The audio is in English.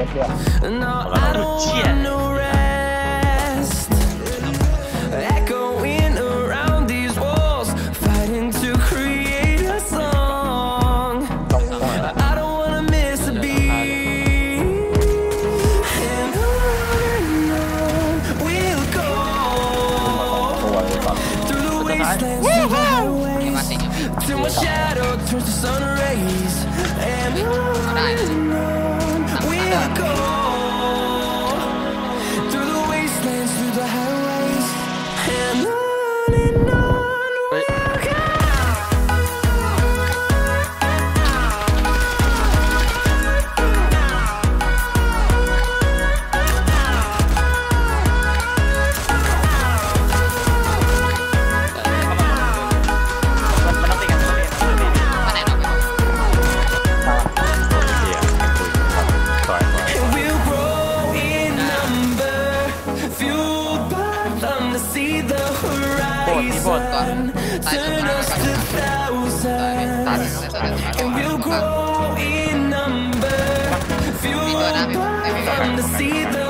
No, I don't want no rest. Echoing around these walls, fighting to create a song. I don't wanna miss a beat. And on we'll go through the wastelands, till my shadow turns to sun rays. And on keyboard ko. Type ko na Dito namin. Dito namin.